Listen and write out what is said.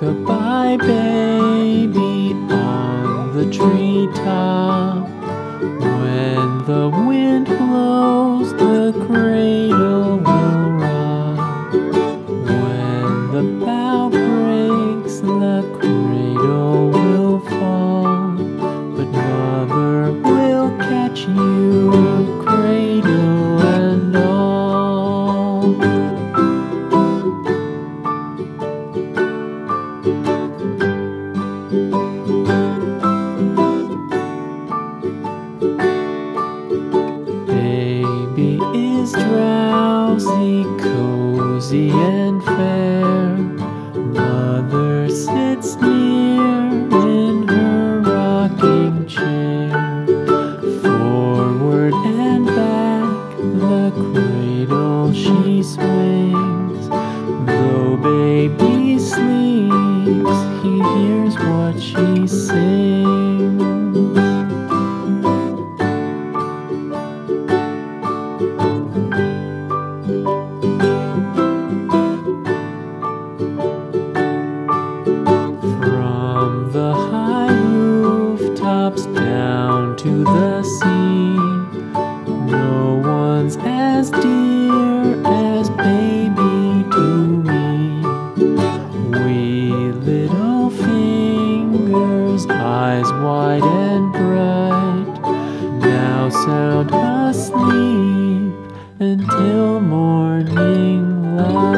Rock-a-bye baby on the treetop. When the wind blows, you, cradle and all. Baby is drowsy, cozy and fair. Swings. Though baby sleeps, he hears what she sings. From the high rooftops down to the sea, Wee little fingers, eyes wide and bright, now sound asleep until morning light.